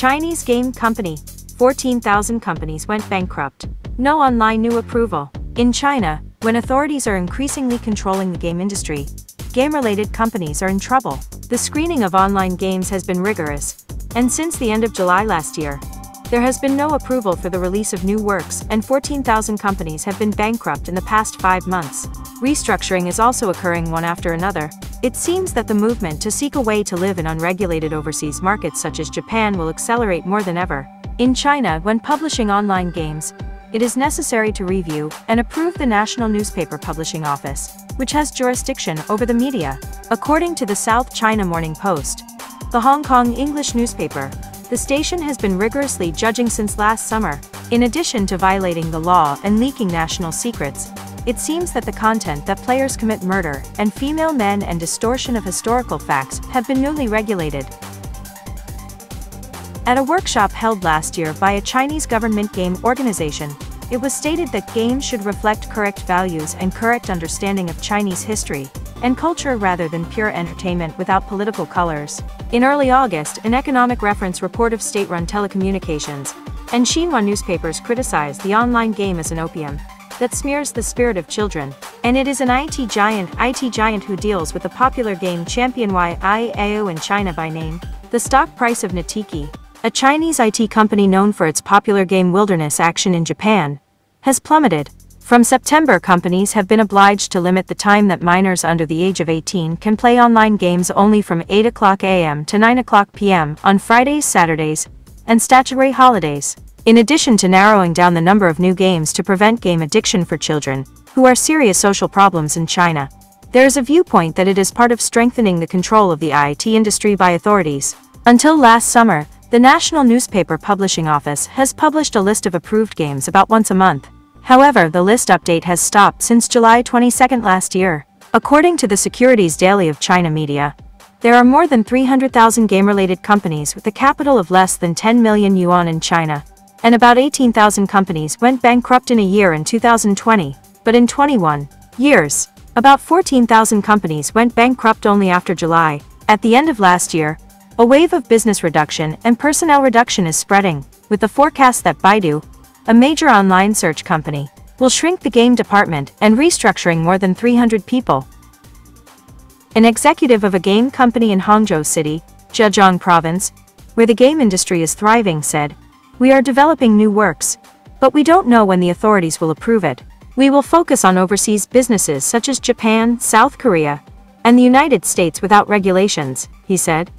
Chinese game company, 14,000 companies went bankrupt. No online new approval. In China, when authorities are increasingly controlling the game industry, game-related companies are in trouble. The screening of online games has been rigorous, and since the end of July last year, there has been no approval for the release of new works and 14,000 companies have been bankrupt in the past five months. Restructuring is also occurring one after another. It seems that the movement to seek a way to live in unregulated overseas markets such as Japan will accelerate more than ever. In China, when publishing online games, it is necessary to review and approve the National Newspaper Publishing Office, which has jurisdiction over the media. According to the South China Morning Post, the Hong Kong English newspaper, the station has been rigorously judging since last summer. In addition to violating the law and leaking national secrets, it seems that the content that players commit murder and female men and distortion of historical facts have been newly regulated. At a workshop held last year by a Chinese government game organization, it was stated that games should reflect correct values and correct understanding of Chinese history and culture rather than pure entertainment without political colors. In early August, an economic reference report of state-run telecommunications and Xinhua newspapers criticized the online game as an opium that smears the spirit of children, and it is an IT giant, IT giant who deals with the popular game Champion YIAO in China by name. The stock price of Natiki, a Chinese IT company known for its popular game Wilderness Action in Japan, has plummeted, from September companies have been obliged to limit the time that minors under the age of 18 can play online games only from 8 o'clock a.m. to 9 o'clock p.m. on Fridays, Saturdays, and statutory holidays. In addition to narrowing down the number of new games to prevent game addiction for children, who are serious social problems in China, there is a viewpoint that it is part of strengthening the control of the IT industry by authorities. Until last summer, the National Newspaper Publishing Office has published a list of approved games about once a month. However, the list update has stopped since July 22 last year. According to the Securities Daily of China Media, there are more than 300,000 game-related companies with a capital of less than 10 million yuan in China, and about 18,000 companies went bankrupt in a year in 2020, but in 21 years, about 14,000 companies went bankrupt only after July. At the end of last year, a wave of business reduction and personnel reduction is spreading, with the forecast that Baidu, a major online search company, will shrink the game department and restructuring more than 300 people. An executive of a game company in Hangzhou City, Zhejiang Province, where the game industry is thriving said, We are developing new works, but we don't know when the authorities will approve it. We will focus on overseas businesses such as Japan, South Korea, and the United States without regulations, he said.